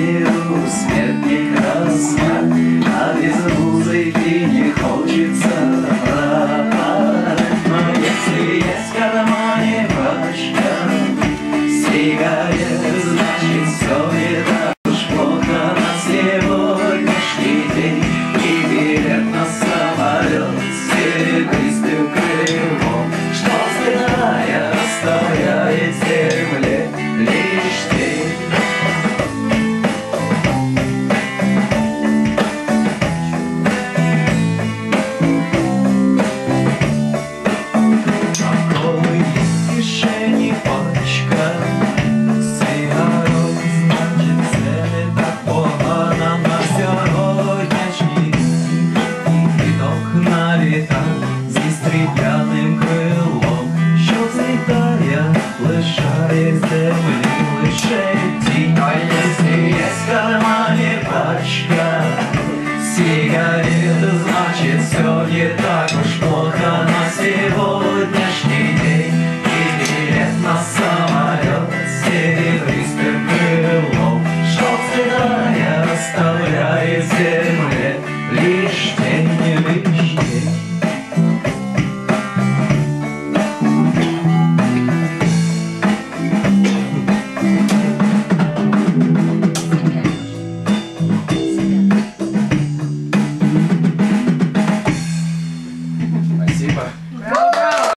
знаю, не красна, а без музыки не хочется. Но если есть в кармане пачка сигарет, дерев'яним крилом, що злітає, лишає землі, лише тінь. А если есть в кармані пачка, сигареты, значит все не так уж плохо на сегодняшний день.